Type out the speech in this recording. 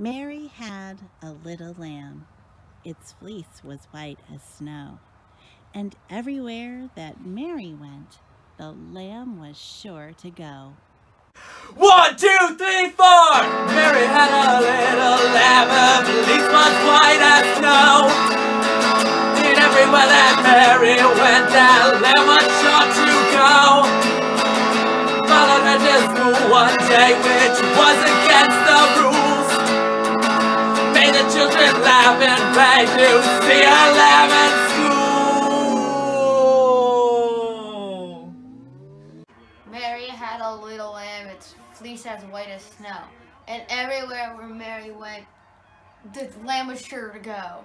Mary had a little lamb. Its fleece was white as snow. And everywhere that Mary went, the lamb was sure to go. One, two, three, four! Mary had a little lamb, her fleece was white as snow. And everywhere that Mary went, that lamb was sure to go. Followed her to school one day, which was the children laugh and pray to see school. Mary had a little lamb, its fleece as white as snow. And everywhere where Mary went, the lamb was sure to go.